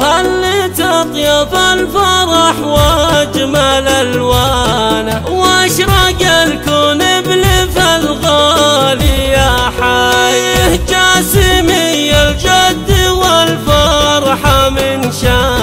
هل تطيب الفرح وأجمل الوانه وأشرق الكون بلف الغالي يا حي. جاسمي الجد والفرحه من شانه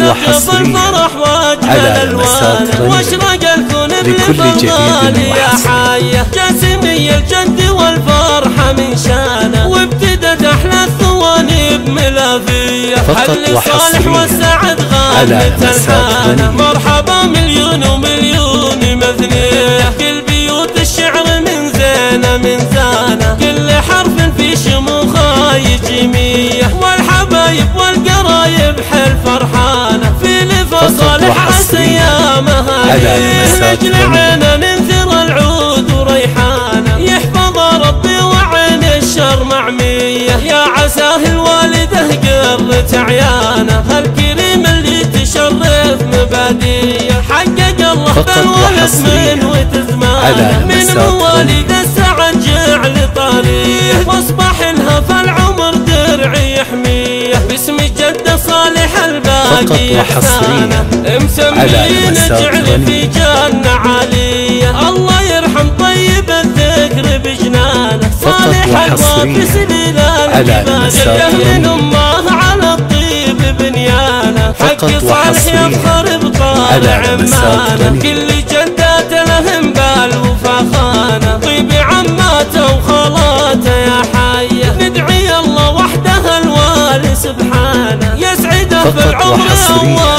وحصرياً الفرح وأجمل على مسات رنين وأشرق الكون لكل جديد يا وحصري. حيه جاسمي الجد والفرحه من شانه. وابتدت أحلى الثواني بملافيه فقط وحصرياً. والسعد على مسات رنين. مرحبا مليون ومليون مثنيه كل بيوت الشعر من زينه من زانة. كل حرف في شموخه يجي ميه والحبايب والقرايب حل فرحانه في على مسات نجل رنين. عينا ننثر العود وريحانه. يحفظ ربي وعين الشر معمية. يا عساه الوالده قرت عيانه. هالكريم اللي تشرف مبادية. حقق الله بالولد من وتزمانه من مواليد السعد جعل طريق صالح الباقي على مسمين مسات جعل غني. في جنة عالية. الله يرحم طيب الذكر بجنانه. صالح الوافي سليل على العباد مسات يهين غني. امه على الطيب بنيانه. حق صالح يفخر بطالع عمانه. كل جدات لهم بالوفا خانه طيب عماته وخالاته يا حية. ندعي الله وحده الوالي سبحانه. فقط وحصريا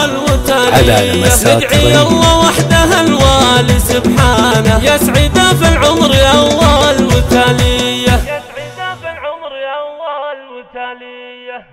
على لمسات ادعي الله وحده الوالي سبحانه. يسعد في العمر أول وتالية. يسعد في العمر وتالية.